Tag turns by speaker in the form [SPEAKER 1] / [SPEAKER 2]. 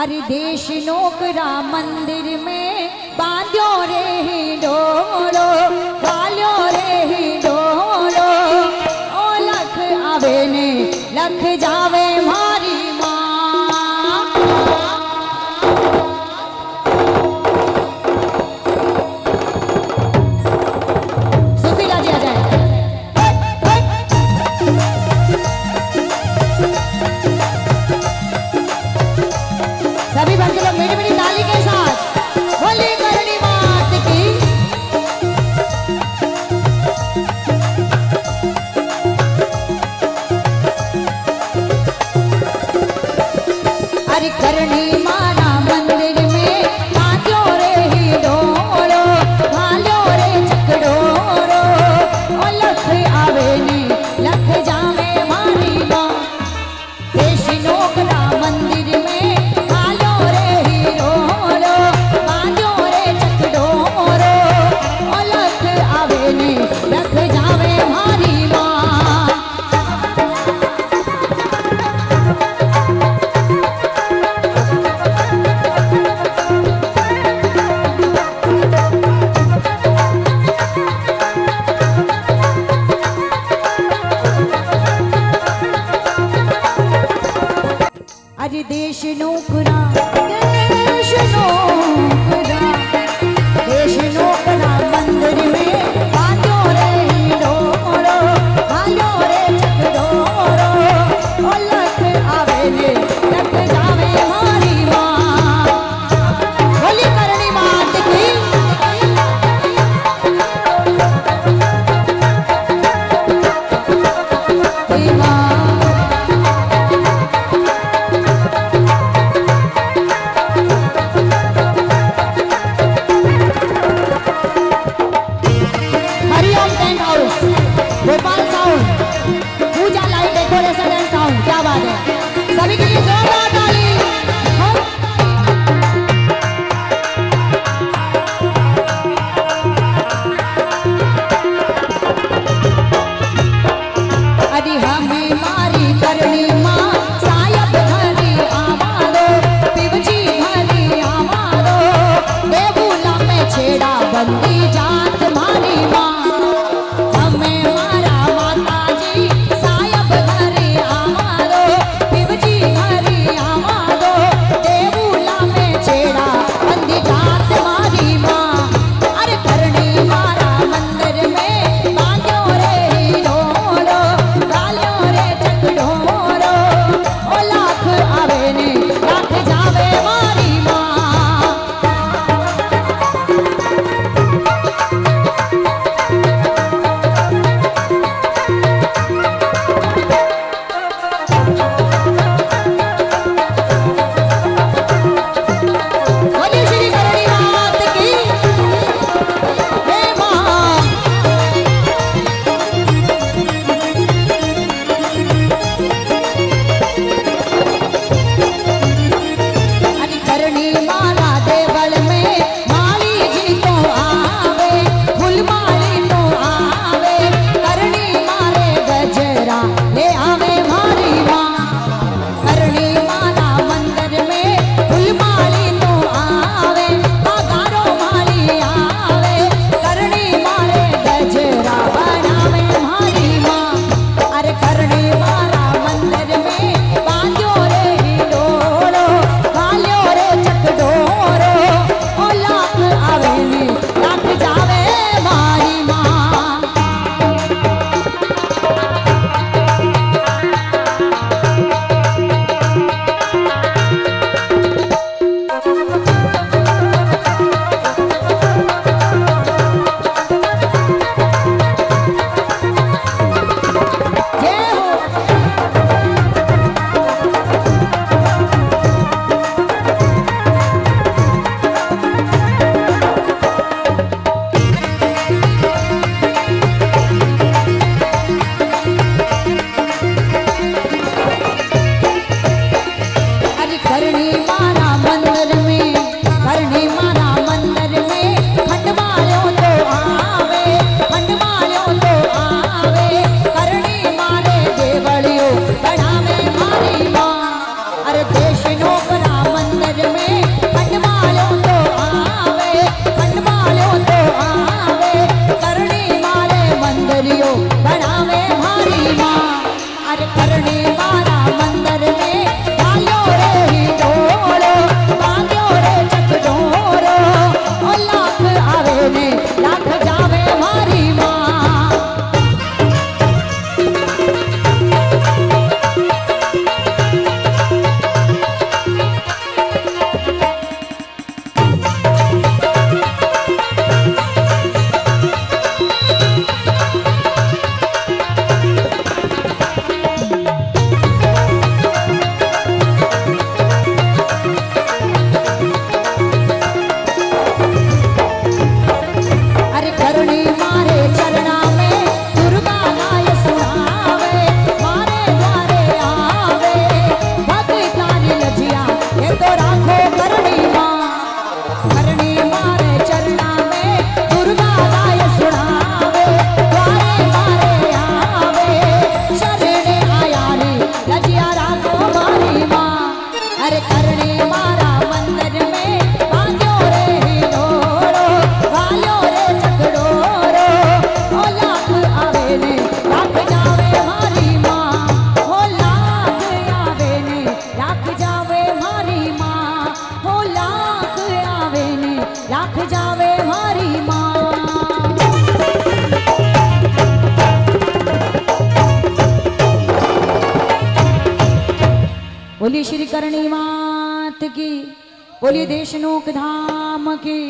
[SPEAKER 1] अरे देश नोकरा मंदिर में बांध्यो रे डोलो राख जावे मारी माँ। बोली श्री करणी मात की बोली देशनोक धाम की।